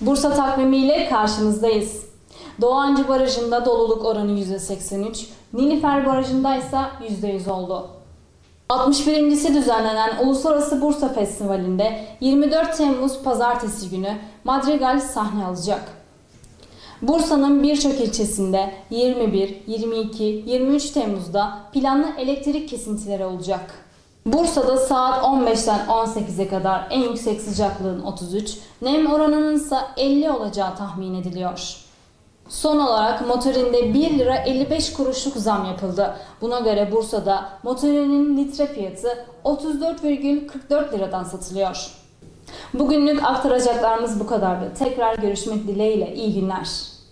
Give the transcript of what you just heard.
Bursa takvimiyle karşınızdayız. Doğancı Barajı'nda doluluk oranı %83, Nilüfer Barajı'nda ise %100 oldu. 61.si düzenlenen Uluslararası Bursa Festivali'nde 24 Temmuz Pazartesi günü Madrigal sahne alacak. Bursa'nın birçok ilçesinde 21, 22, 23 Temmuz'da planlı elektrik kesintileri olacak. Bursa'da saat 15'ten 18'e kadar en yüksek sıcaklığın 33, nem oranının ise 50 olacağı tahmin ediliyor. Son olarak motorinde 1 lira 55 kuruşluk zam yapıldı. Buna göre Bursa'da motorinin litre fiyatı 34,44 liradan satılıyor. Bugünlük aktaracaklarımız bu kadardı. Tekrar görüşmek dileğiyle iyi günler.